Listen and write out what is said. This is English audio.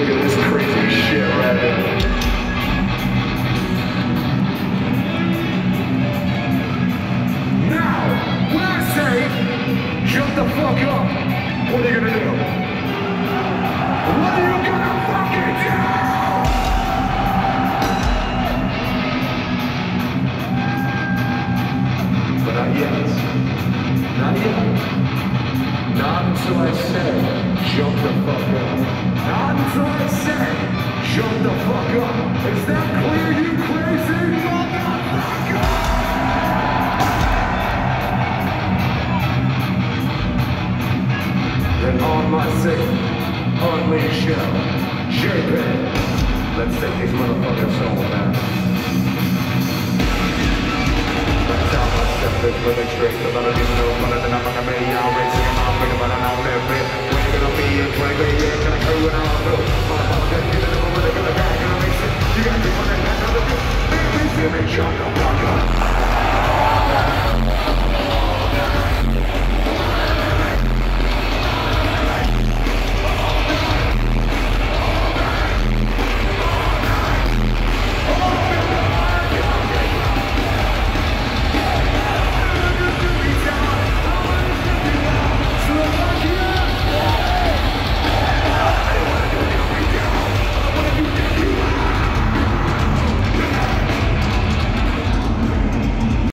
Look at this crazy shit right here. Now, when I say jump the fuck up, what are you gonna do? What are you gonna fucking do? But not yet. Not yet. Not until I say, jump the fuck up. Not the fuck up. Is that clear, you crazy motherfucker? Then on my sick, unleash show, JP. Let's take these motherfuckers home, man. That's how my step is really straight. Cause I don't even know what I'm